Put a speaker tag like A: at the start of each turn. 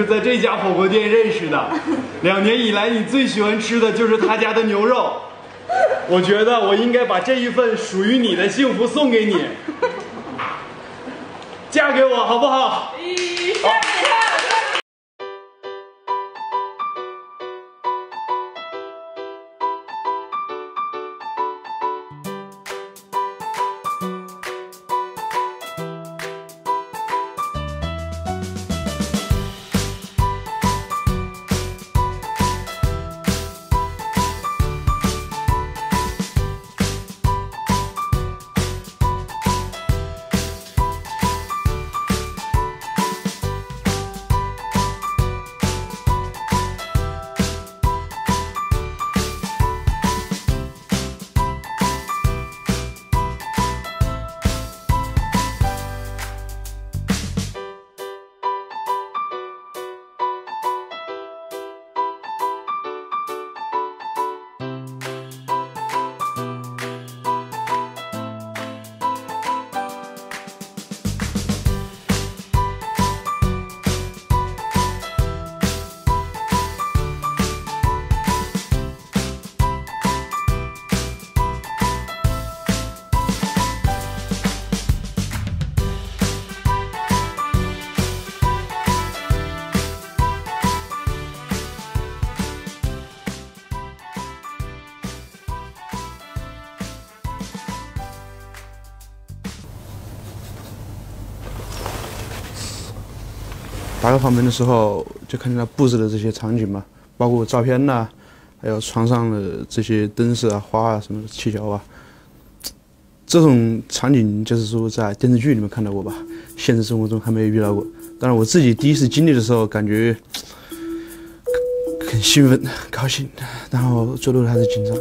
A: 是在这家火锅店认识的，两年以来你最喜欢吃的就是他家的牛肉。我觉得我应该把这一份属于你的幸福送给你，嫁给我好不好？
B: 打开房门的时候，就看见他布置的这些场景嘛，包括照片呐，还有床上的这些灯饰啊、花啊、什么气球啊，这种场景就是说在电视剧里面看到过吧，现实生活中还没有遇到过。但是我自己第一次经历的时候，感觉很兴奋、很高兴，然后最多还是紧张。